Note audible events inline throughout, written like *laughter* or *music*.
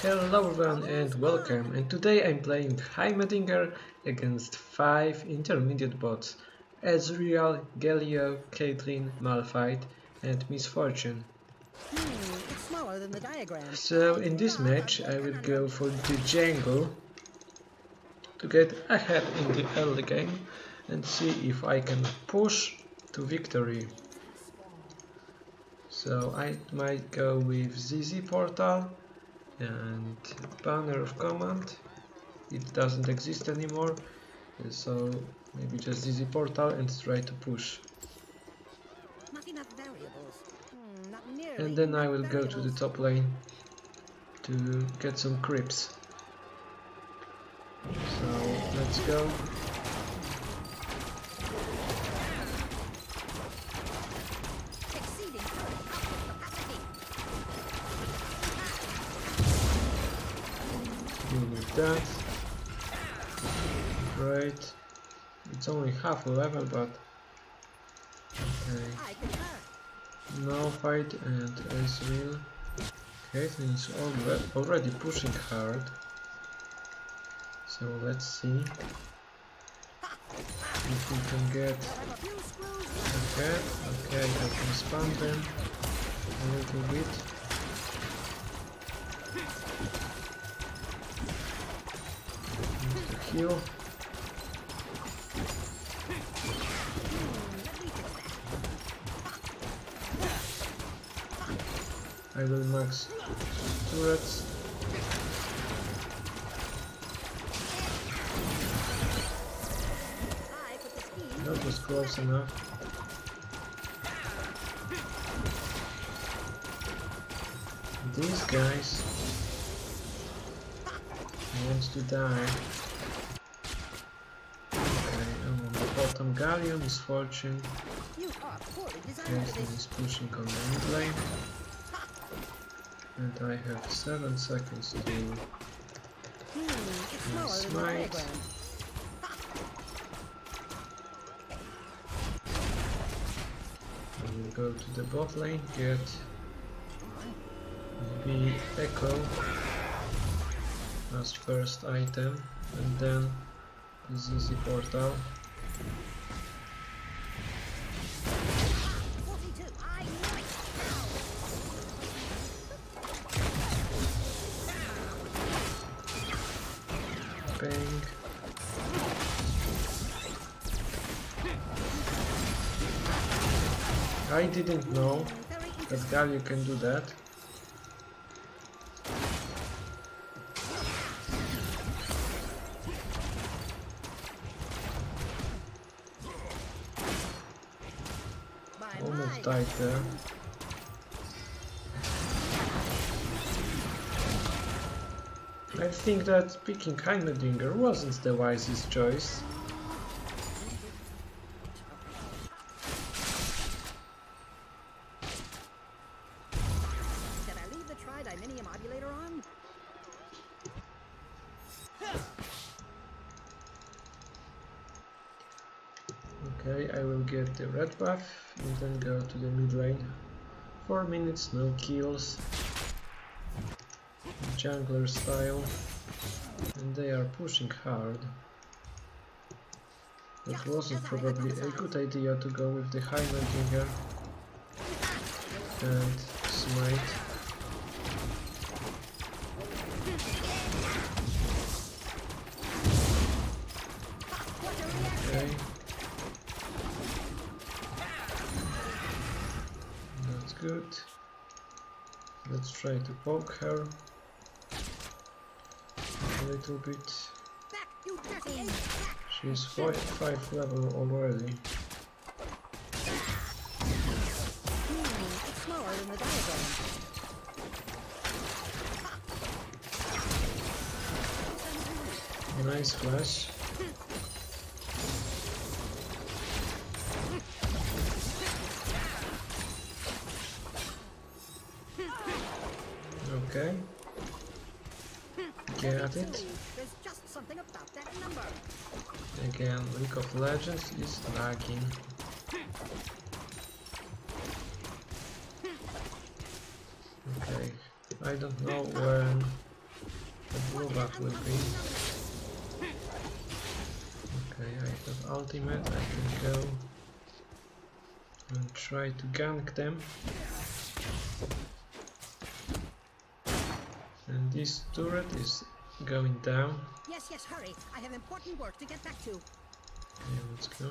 Hello everyone and welcome and today I'm playing Heimerdinger against 5 intermediate bots Ezreal, Galio, Caitlyn, Malphite and Miss Fortune. Hmm, it's smaller than the diagram. So in this match I will go for the jungle to get ahead in the early game and see if I can push to victory. So I might go with ZZ Portal and banner of command. It doesn't exist anymore so maybe just ZZ portal and try to push. And then I will go to the top lane to get some creeps. So let's go that. Great it's only half a level but okay. I concur. no fight and Ezreal Caitlyn is alre- already pushing hard. So let's see. If we can get ahead okay I can spam them a little bit Heal I will max turrets. That was close enough. These guys want to die. Okay, I'm on the bottom Galio Miss Fortune. You are poorly designed Miss Fortune. Jason is pushing on the mid lane. And I have 7 seconds to Hmm, it's smaller than the Smite. I will go to the bot lane, get the Echo as first item, and then the ZZ portal. 42. I. Didn't know that. Galio can do that. There. I think that picking Heimerdinger wasn't the wisest choice. Should I leave the tridiminium ovulator on? Okay, I will buff and then go to the mid lane. 4 minutes, no kills. Jungler style. And they are pushing hard. It wasn't probably a good idea to go with the Heimerdinger and Smite. Try to poke her a little bit. She's five, five level already. Nice flash. Okay. Get it. There's just something about that number. Again, League of Legends is lagging. Okay, I don't know when the blue buff will be. Okay, I have ultimate, I can go and try to gank them. And this turret is going down. Yes, yes, hurry. I have important work to get back to. Okay, let's go.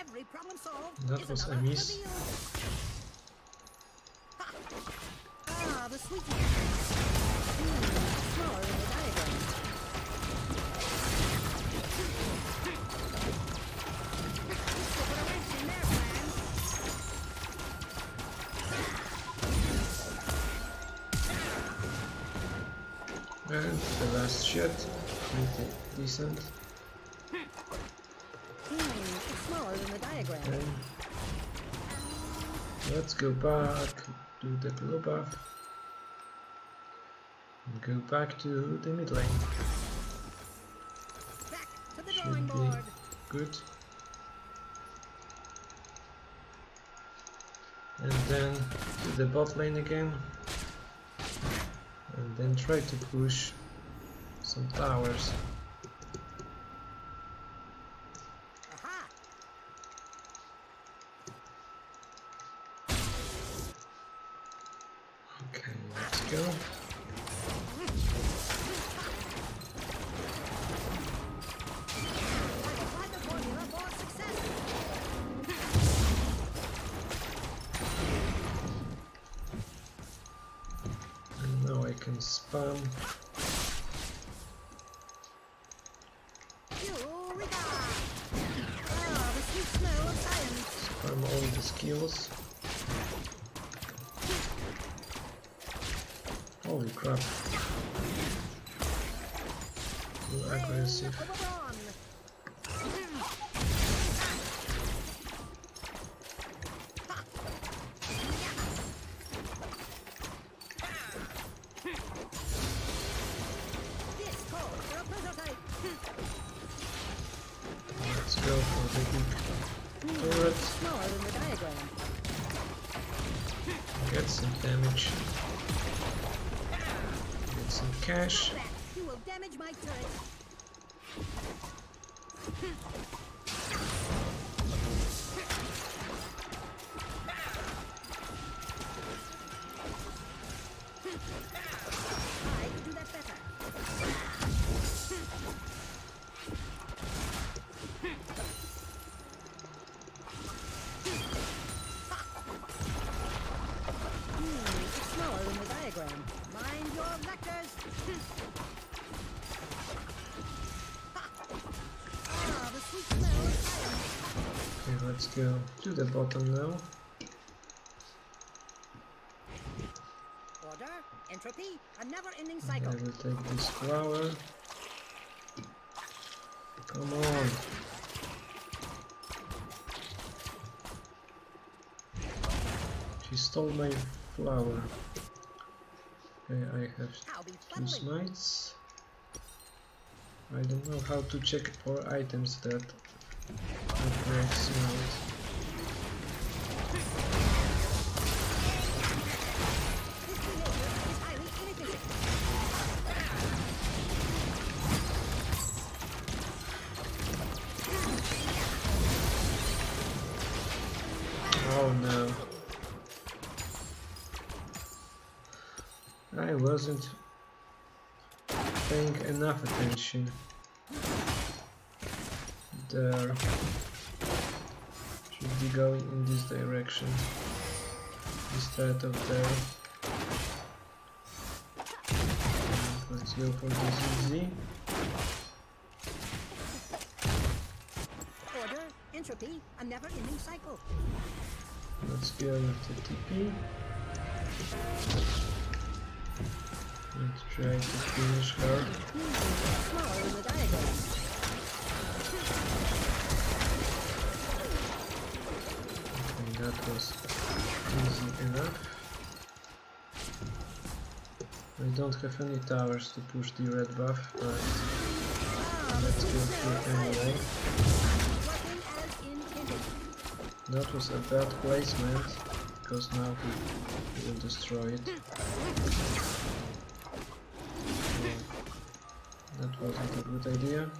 Every problem solved. That was a miss. Ah, the sweetness. Hmm, And the last shot, pretty decent. Smaller than the diagram. Okay. Let's go back to the blue buff. And go back to the mid lane. Back to the Should be good. And then to the bot lane again. And then try to push some towers. Go for the big turret. Smaller than the diagram. Get some damage. Get some cash. You will damage my turret. Go to the bottom now. Order, entropy, a never-ending I cycle. will take this flower. Come on. She stole my flower. Okay, I have two smites. I don't know how to check for items that Oh no. I wasn't paying enough attention. There. Should be going in this direction instead of there. And Let's go for this easy. Order, entropy, a never-ending cycle. Let's go with the TP. And try to finish her. Hmm, That was easy enough. I don't have any towers to push the red buff, but let's go through anyway. That was a bad placement, because now he, will destroy it. That wasn't a good idea.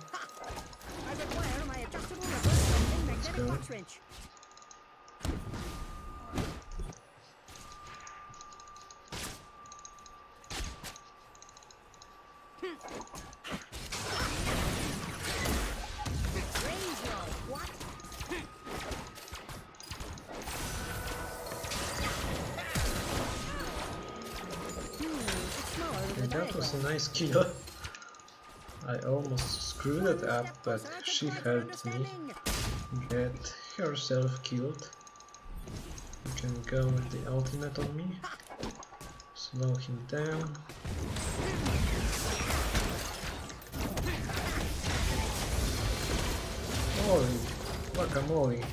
That was a nice kill. *laughs* I almost screwed it up, but she helped me. Get herself killed. You can go with the ultimate on me. Slow him down. Holy guacamole.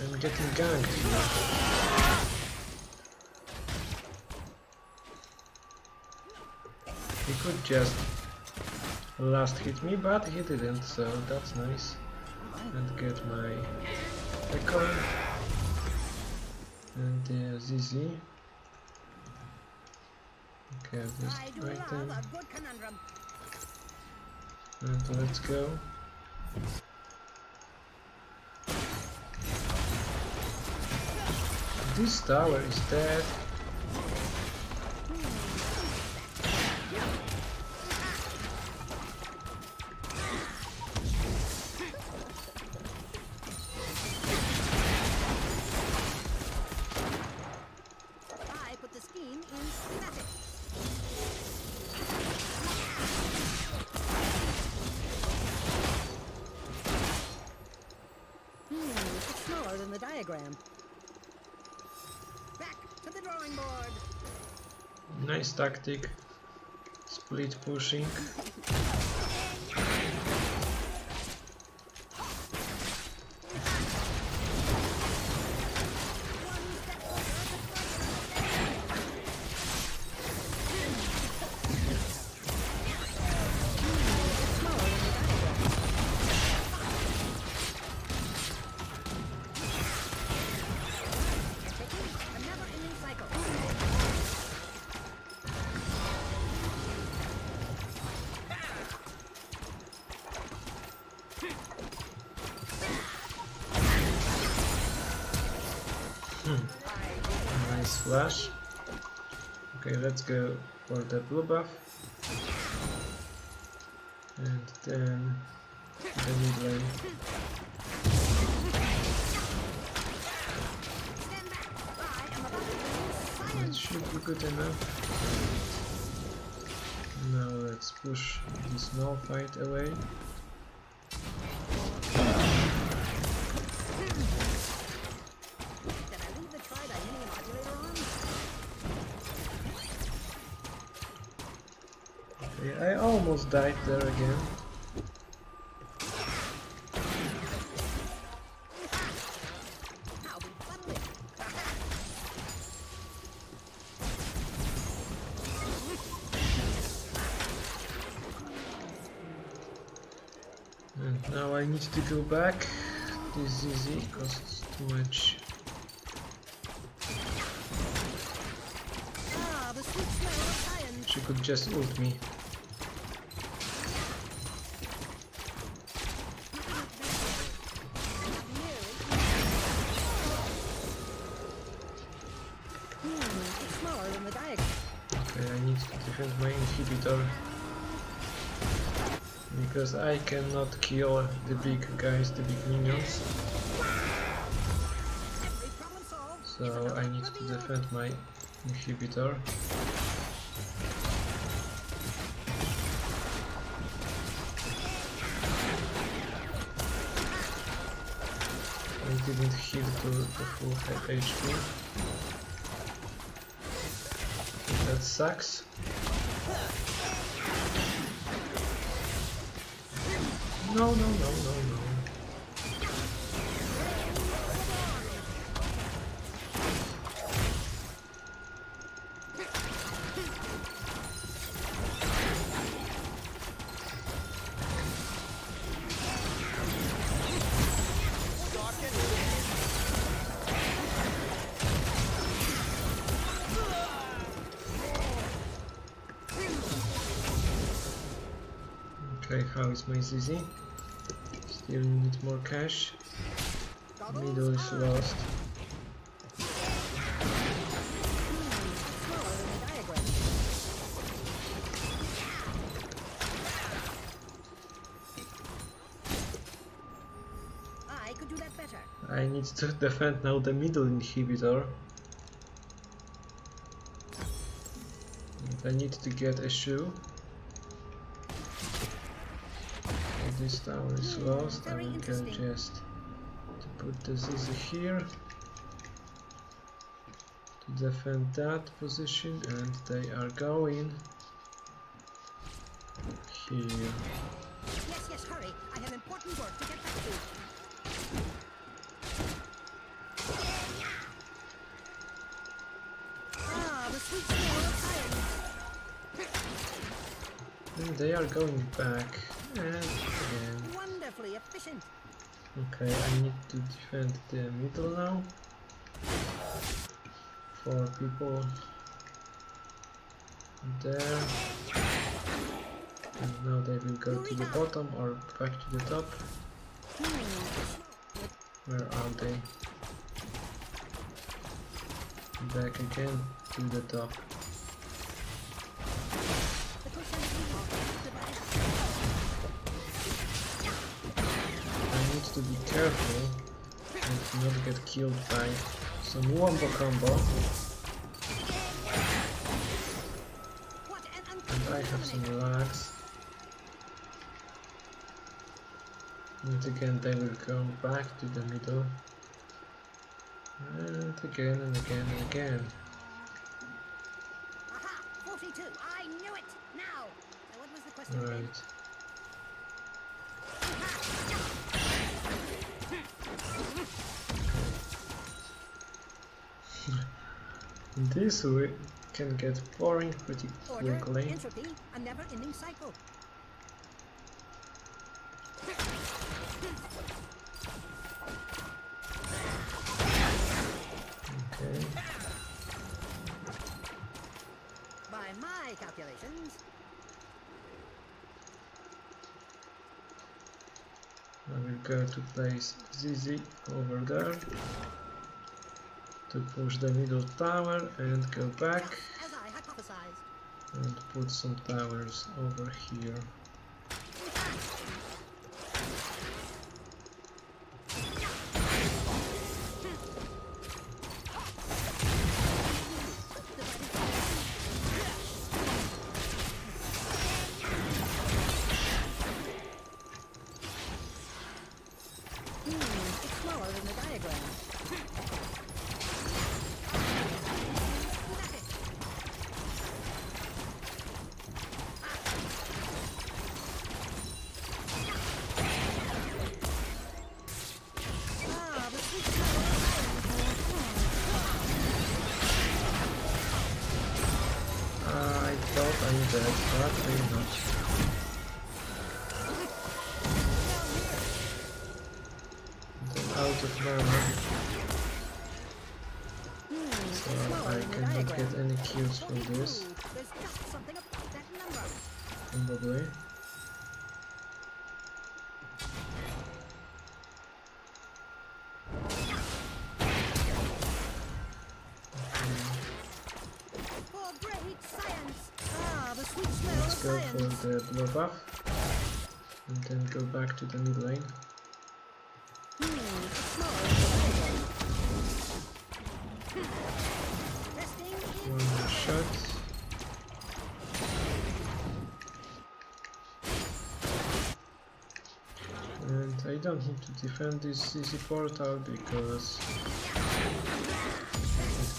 I'm getting ganked here. He could just last hit me, but he didn't, so that's nice. And get my echo and uh, ZZ. Okay, this I do item a good conundrum. and let's go. This tower is dead. Tactic. Split pushing. Flash. Okay, let's go for the blue buff. And then the mid lane. That should be good enough. Now let's push this null fight away. Almost died there again. I'll be funneling. And now I need to go back. This is easy costs too much. Ah, the sweet smell of science. She could just ult me. Because I cannot kill the big guys, the big minions. So I need to defend my inhibitor. I didn't heal to the full HP. That sucks. No, no, no, no, no. Okay, how is my ZZ? Still need more cash. Middle is lost. I need to *laughs* defend now the middle inhibitor. And I need to get a shoe. This tower is Hmm, lost. I will go just to put the ZZ here to defend that position, and they are going here. Yes, yes, hurry. I have important work to get back to. Ah, the sweet smell of science. And they are going back, and. Wonderfully efficient. Okay, I need to defend the middle now. Four people there. And now they will go to the bottom or back to the top. Where are they? Back again to the top. Careful and not get killed by some wombo combo. And I have some lags. And again they will go back to the middle. And again and again and again. Aha! 42! I knew it! Now! So what was the question? Right. This way can get boring pretty Order, quickly. entropy, a never-ending cycle. I to place ZZ over there to push the middle tower and go back as I hypothesized. and put some towers over here. Dead, not. I'm out of mana, Hmm, so I cannot get any kills from this, Ooh, There's just something about that number. probably. The buff, and then go back to the mid lane. One more shot. And I don't need to defend this easy portal because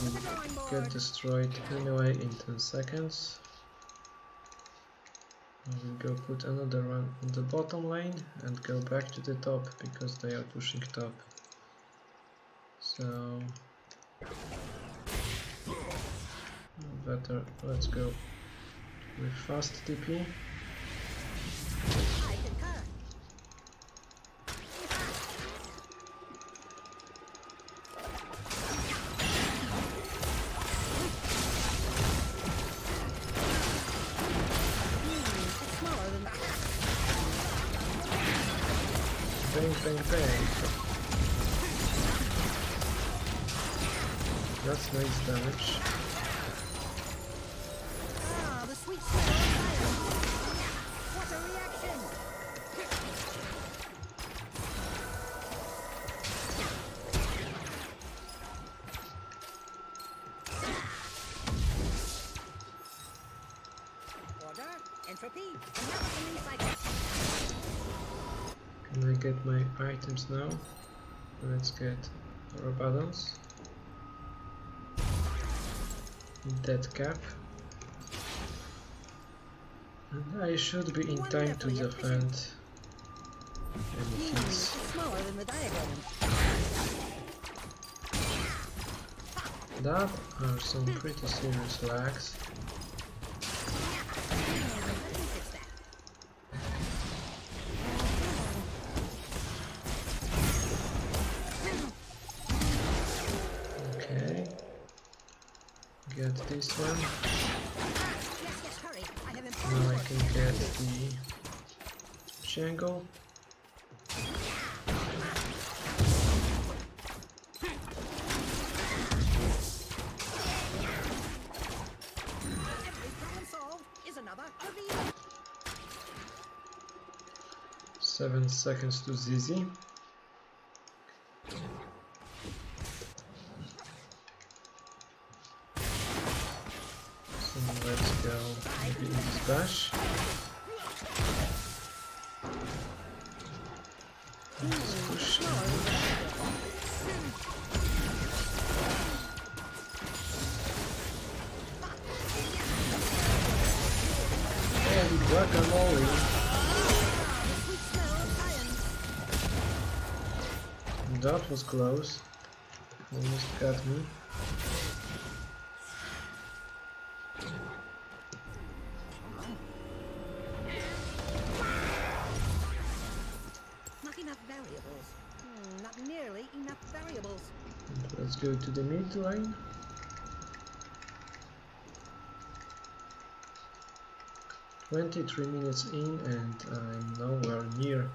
it will get destroyed anyway in 10 seconds. Go put another one on the bottom lane and go back to the top because they are pushing top. So better let's go with fast TP. Items now? Let's get Rabadon's. Dead cap. And I should be in time to defend efficient. any hits. smaller than the diagram. That are some pretty serious lags. Seconds to Zizi. Was close. Almost got me. Not enough variables. Hmm, not nearly enough variables. Let's go to the mid line. Twenty-three minutes in, and I'm nowhere near.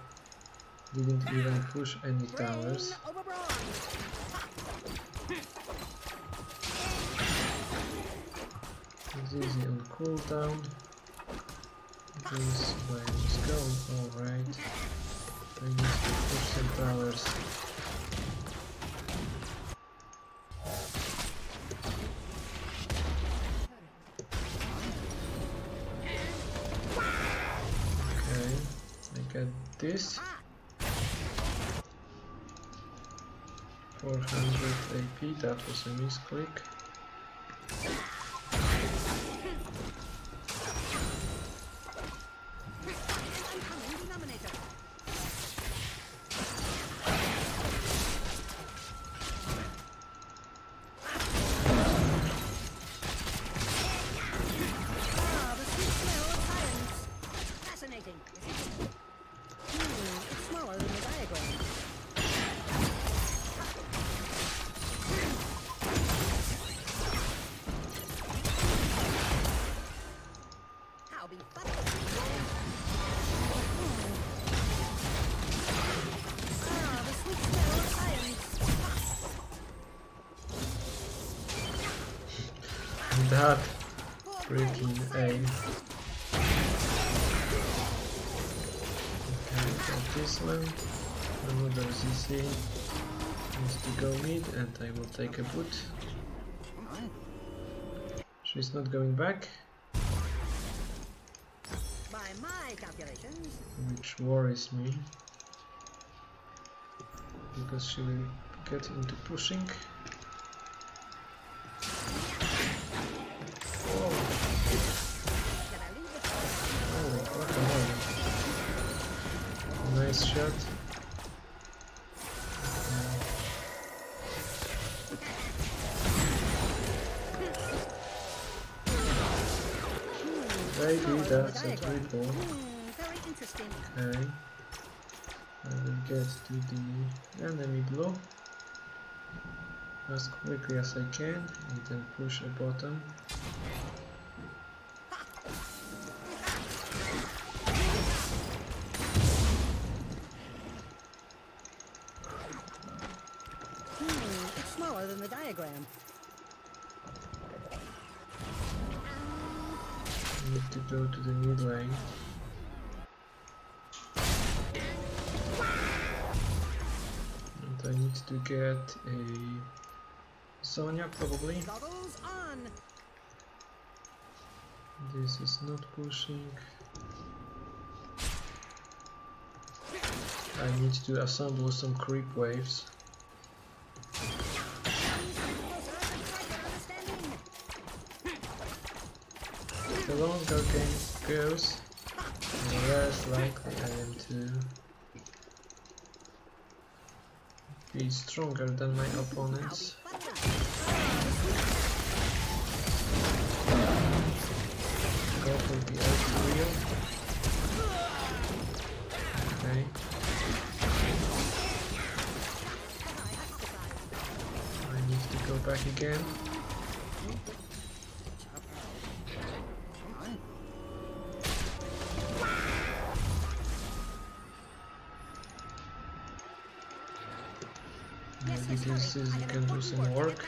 Didn't even push any towers. It's easy on cooldown. This way is going alright. I need to push some towers. Okay, I this. 400 AP, that was a misclick. And I will take a boot. She's not going back, By my calculations, which worries me. Because she will get into pushing. Oh, that I leave the oh, holy guacamole. Nice shot. Hmm, very interesting. Okay. I will get to the enemy blow as quickly as I can and then push a button. Hmm, it's smaller than the diagram. Go to the mid lane. And I need to get a Zhonya probably. This is not pushing. I need to assemble some creep waves. The longer game goes, the less likely I am to uh, be stronger than my opponents. Go for the wheel. Okay. I need to go back again. Is have can do some work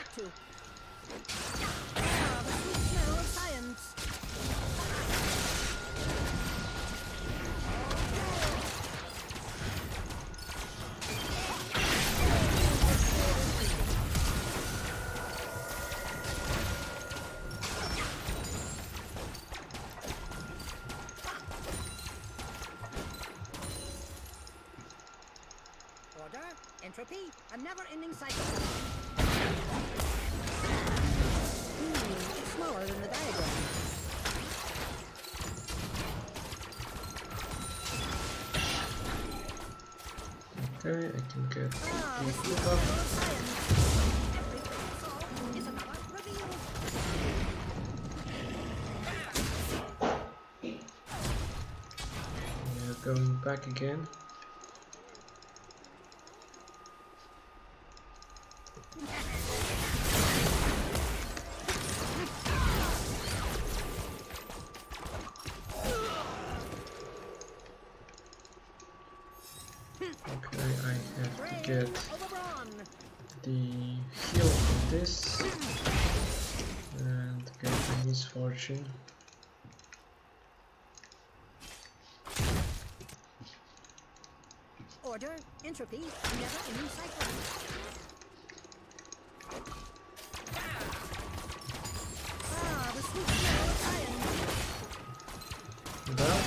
entropy, a never-ending cycle. Hmm, it's smaller than the diagram. Okay, I can get Ah, the the sweet Kuba. smell of science. Everything solved is another reveal. We are going back again. Misfortune. Order, entropy, never-ending cycle. Ah, the sweet smell of science.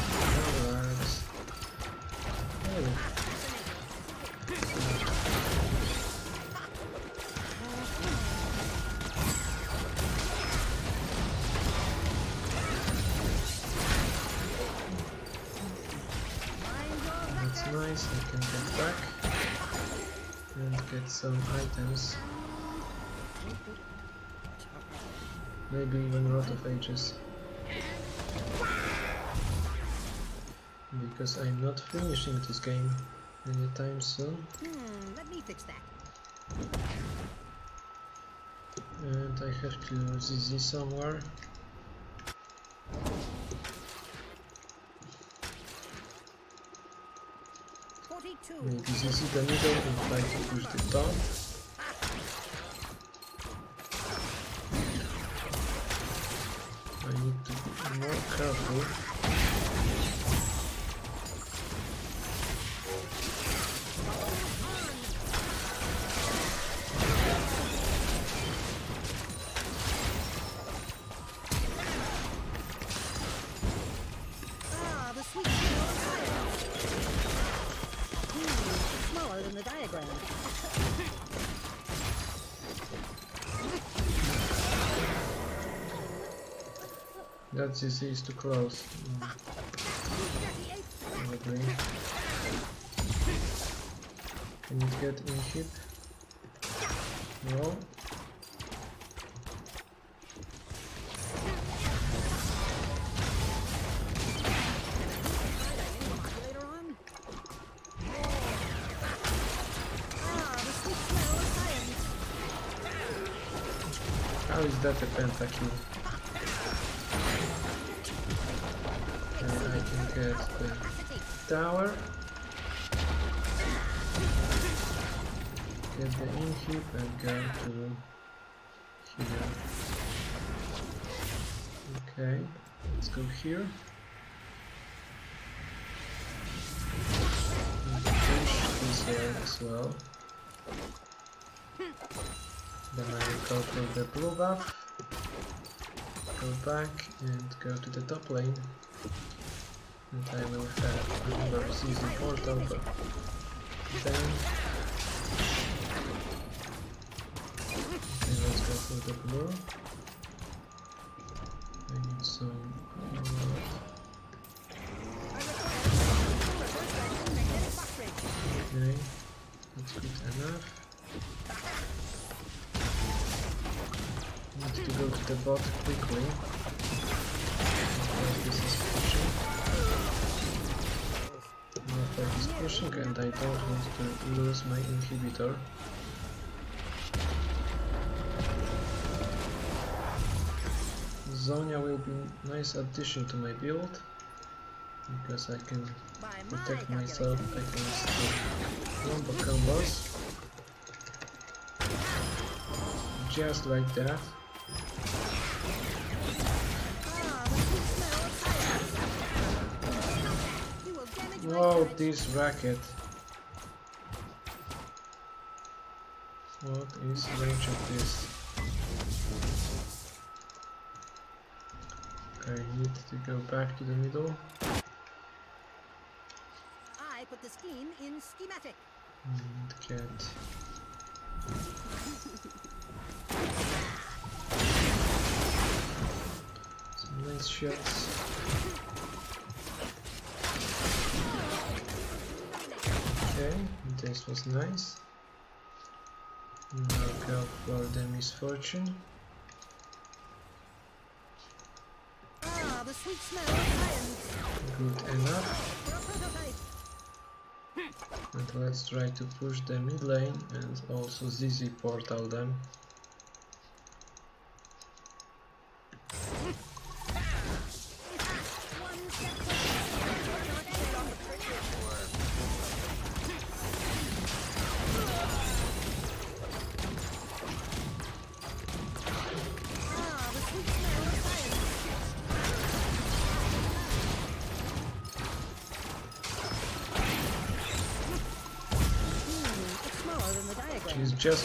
Some items. Maybe even Rod of Ages. Because I'm not finishing this game anytime soon. Hmm, let me fix that. And I have to ZZ somewhere. Forty-two. Maybe ZZ the middle and try to push the top. I need to be more That ZZ is too close. Probably. Can it get in hit? No. Later on. The sweet smell of science. How is that a pentakill? Tower. get the inhib and go to here. Okay, let's go here. Push this way as well. Then I will go for the blue buff. Go back and go to the top lane. And I will have another season portal, but then Okay, let's go for the blue. I need some Okay, that's good enough. Need to go to the bot quickly. Pushing and I don't want to lose my inhibitor. Zhonya will be nice addition to my build because I can protect myself against the combo combos. Just like that. You will damage my Whoa, this racket. What is range of this? Okay, I need to go back to the middle I put the scheme in schematic. and get some nice shots. Okay, this was nice. Now go for the Miss Fortune. Ah, the sweet smell of. Good enough. For a prototype. And let's try to push the mid lane and also ZZ portal them.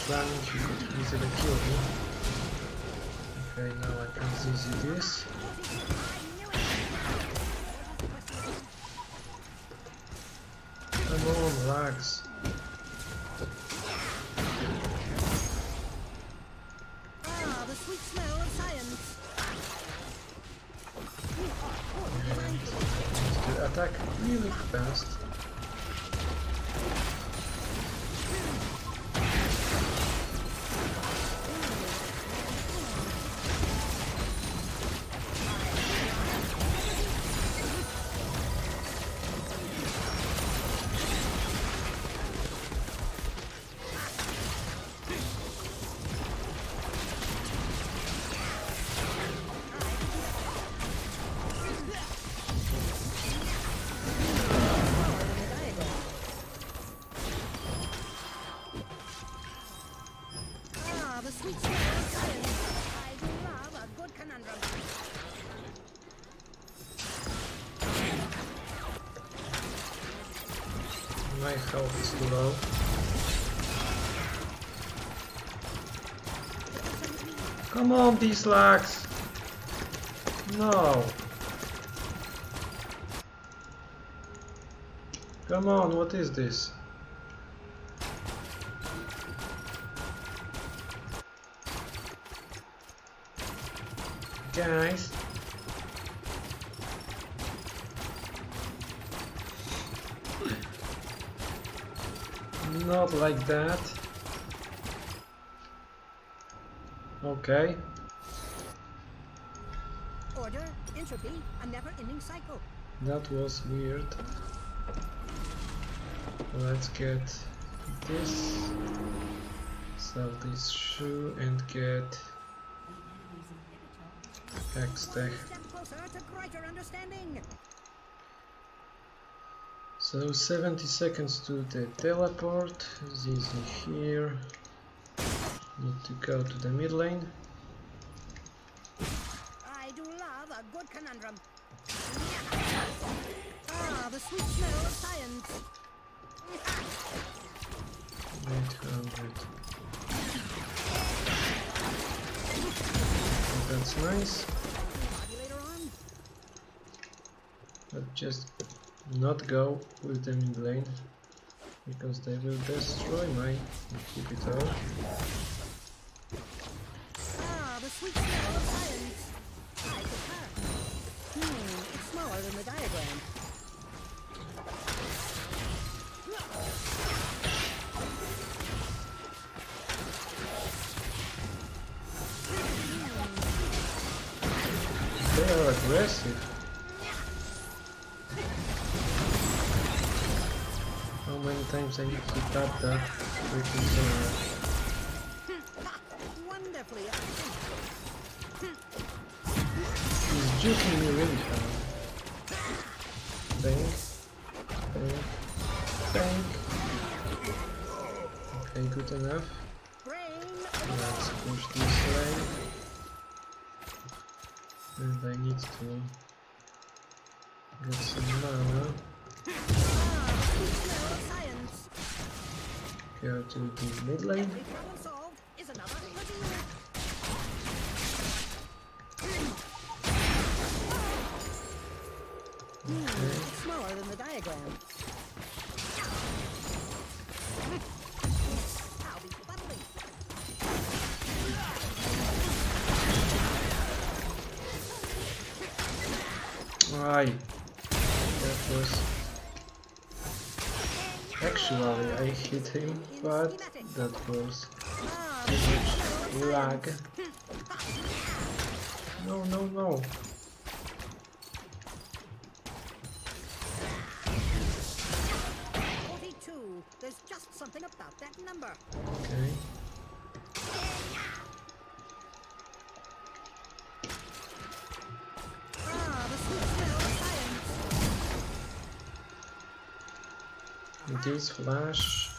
She could easily kill me. Okay, now I can ZZ this. Come on, lags. Ah, the sweet smell of science. Need to attack really fast. Health is low. Come on, these lags! No! Come on, what is this? Guys! Like that. Okay. Order, entropy, a never-ending cycle. That was weird. Let's get this. Sell this shoe and get Hextech. So 70 seconds to the teleport. ZZ here. Need to go to the mid lane. I do love a good conundrum. Ah, the sweet smell of science. 800. That's nice, but just not go with them in lane because they will destroy my keep it all. Ah, the sweet smell of science. I concur. Hmm, it's smaller than the diagram. They are aggressive. How many times I need to tap that freaking thing? Go to the mid lane. Every problem solved is another review. Hmm, Okay. it's smaller than the diagram. I hit him, but that was too the sweet smell of much lag. No, no, no. Science. It is flash.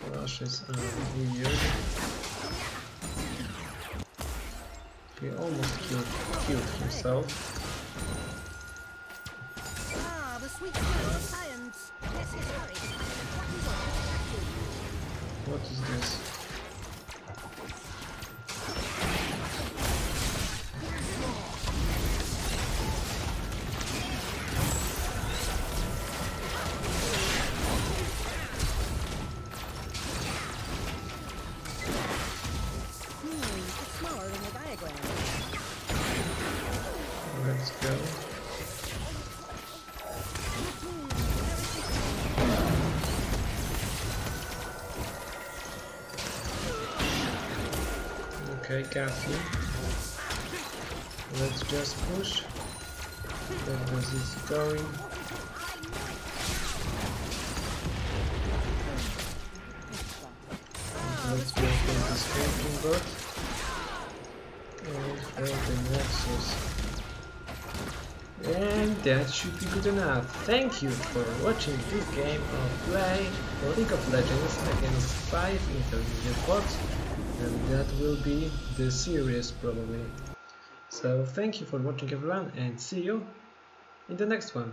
Flashes are weird. He almost killed, killed himself. Okay, got. Let's just push. That this is going. Let's go for this freaking bot. And for the Nexus. And that should be good enough. Thank you for watching this game of play League of Legends against 5 intermediate bots and that will be the series probably. So thank you for watching everyone and see you in the next one.